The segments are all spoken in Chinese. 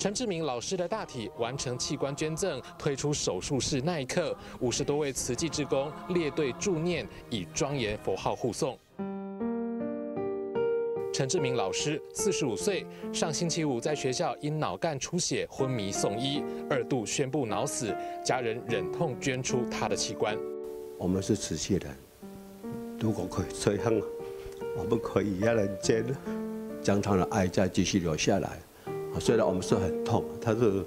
陈志明老师的大体完成器官捐赠，推出手术室那一刻，五十多位慈济志工列队助念，以庄严佛号护送。陈志明老师四十五岁，上星期五在学校因脑干出血昏迷送医，二度宣布脑死，家人忍痛捐出他的器官。我们是慈济人，如果可以这样，我们可以让人间将他的爱再继续留下来。虽然我们是很痛，他是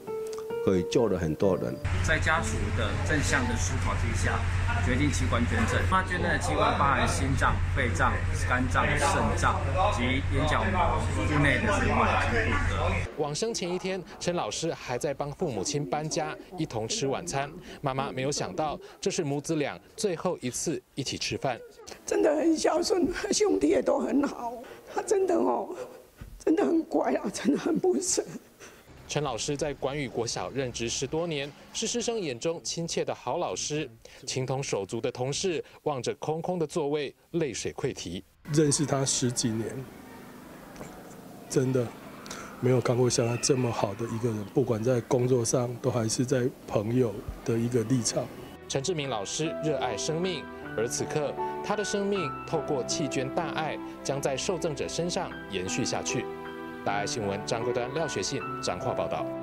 可以救了很多人。在家属的正向的思考之下，决定器官捐赠。他捐赠的器官包含心脏、肺脏、肝脏、肾脏及眼角膜腹内的血管及骨骼。往生前一天，陈老师还在帮父母亲搬家，一同吃晚餐。妈妈没有想到，这是母子俩最后一次一起吃饭。真的很孝顺，兄弟也都很好。他真的哦。真的很乖啊，真的很不舍。陈老师在关宇国小任职十多年，是师生眼中亲切的好老师。情同手足的同事望着空空的座位，泪水溃堤。认识他十几年，真的没有看过像他这么好的一个人，不管在工作上，都还是在朋友的一个立场。陈志明老师热爱生命，而此刻他的生命透过弃捐大爱，将在受赠者身上延续下去。大爱新闻张国端、廖雪信、张化报道。